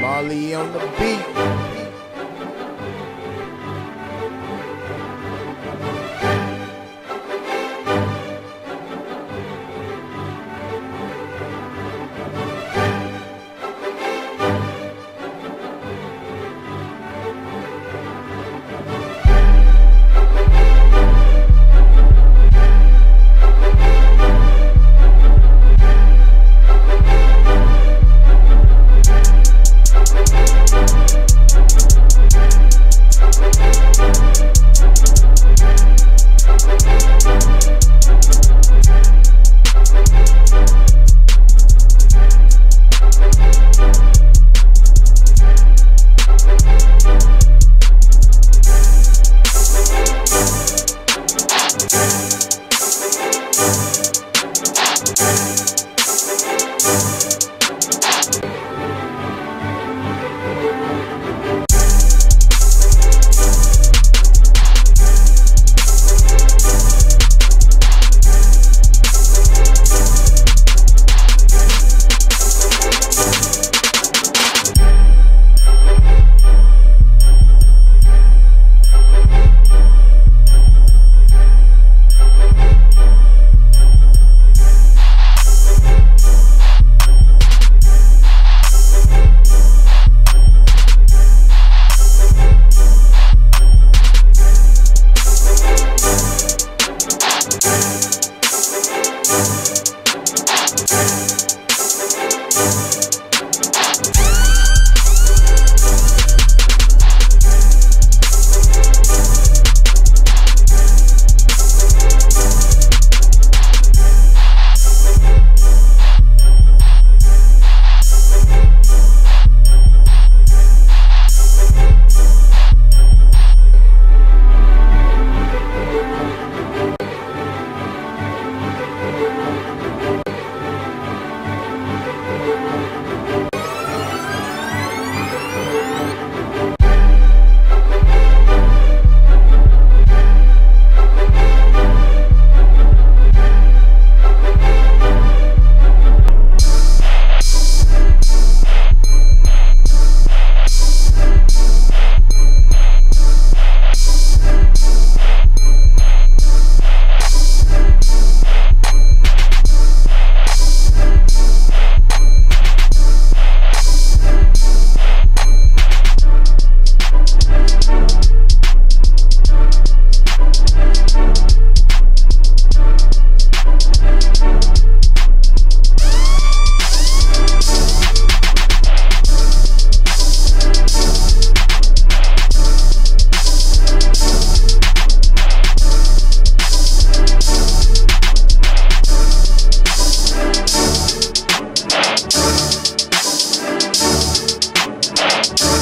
Molly on the beat. Thank Thank